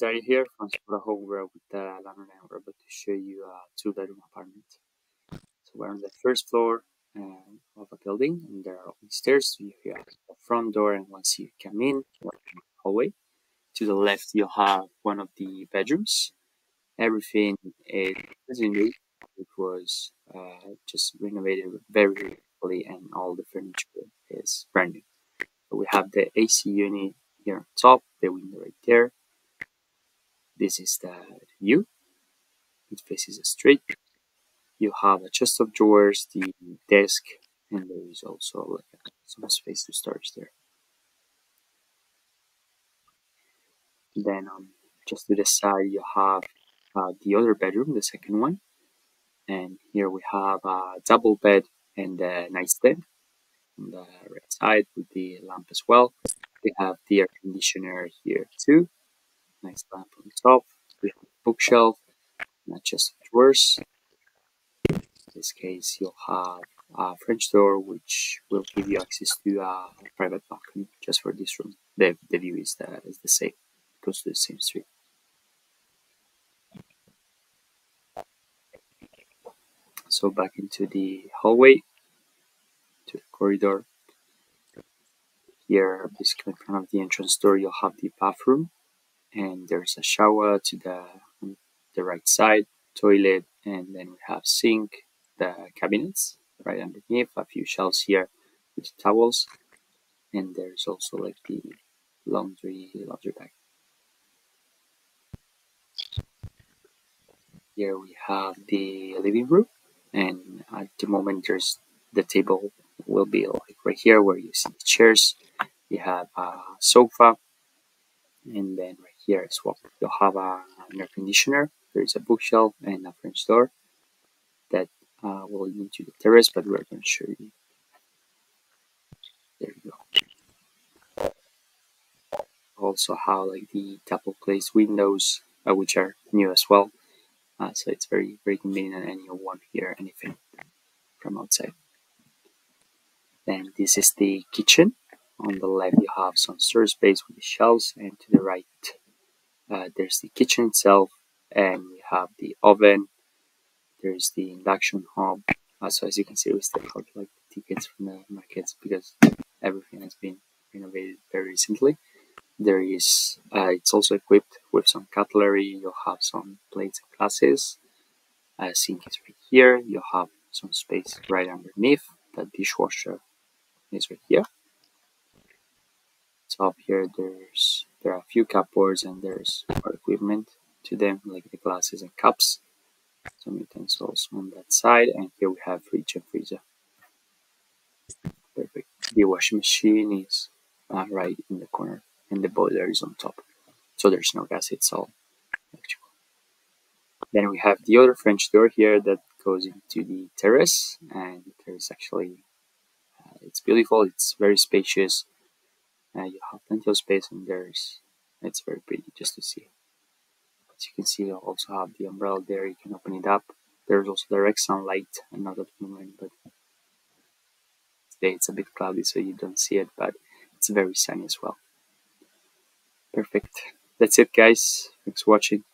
guys, here from Spora Homeware with the Lano We're about to show you a two-bedroom apartment. So we're on the first floor uh, of a building, and there are only stairs. So you have the front door, and once you come in, hallway. To the left, you'll have one of the bedrooms. Everything is new. It was uh, just renovated very quickly, and all the furniture is brand new. So we have the AC unit here on top, the window right there this is the view. It faces a street. You have a chest of drawers, the desk, and there is also like some space to storage there. Then um, just to the side you have uh, the other bedroom, the second one. And here we have a double bed and a nightstand on the right side with the lamp as well. We have the air conditioner here too nice lamp on top. We have a bookshelf, not just drawers. In this case, you'll have a French door, which will give you access to a private balcony just for this room. The, the view is the, is the same, it goes to the same street. So back into the hallway, to the corridor. Here, basically in front of the entrance door, you'll have the bathroom and there's a shower to the the right side, toilet, and then we have sink, the cabinets right underneath, a few shelves here with towels, and there's also like the laundry laundry bag. Here we have the living room, and at the moment there's the table will be like right here where you see the chairs. You have a sofa, and then right here as well. You'll have a, an air conditioner, there is a bookshelf and a French door that uh, will lead into the terrace, but we're going to show you. There you go. Also have like the double glazed windows, uh, which are new as well. Uh, so it's very, very convenient and you won't hear anything from outside. Then this is the kitchen. On the left you have some storage space with the shelves and to the right uh, there's the kitchen itself and we have the oven there's the induction hob uh, so as you can see we still have like tickets from the markets because everything has been renovated very recently. There is uh, it's also equipped with some cutlery. You'll have some plates and glasses. Uh, sink is right here. You'll have some space right underneath. The dishwasher is right here. Top here there's there are a few cupboards and there's more equipment to them like the glasses and cups some utensils on that side and here we have fridge and freezer. Perfect. The washing machine is uh, right in the corner and the boiler is on top. So there's no gas it's all electrical. Then we have the other french door here that goes into the terrace and there's actually uh, it's beautiful it's very spacious uh, you have plenty of space and there's it's very pretty just to see. As you can see you also have the umbrella there you can open it up. There's also direct sunlight and not at the moment but today it's a bit cloudy so you don't see it but it's very sunny as well. Perfect. That's it guys. Thanks for watching